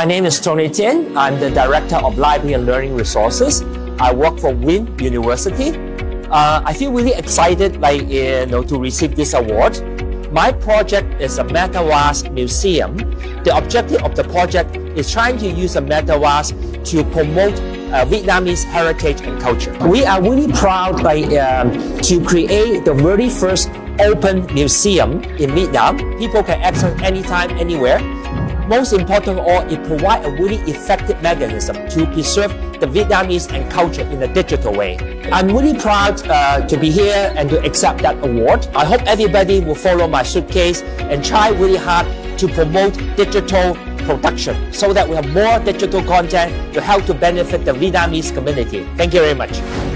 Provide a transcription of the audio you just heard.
My name is Tony Tien. I'm the Director of Library and Learning Resources. I work for VinUniversity. Uh, I feel really excited like, you know, to receive this award. My project is a metaverse museum. The objective of the project is trying to use a metaverse to promote uh, Vietnamese heritage and culture. We are really proud by, um, to create the very first open museum in Vietnam. People can access anytime, anywhere. Most important of all, it provides a really effective mechanism to preserve the Vietnamese and culture in a digital way. I'm really proud uh, to be here and to accept that award. I hope everybody will follow my suitcase and try really hard to promote digital production so that we have more digital content to help to benefit the Vietnamese community. Thank you very much.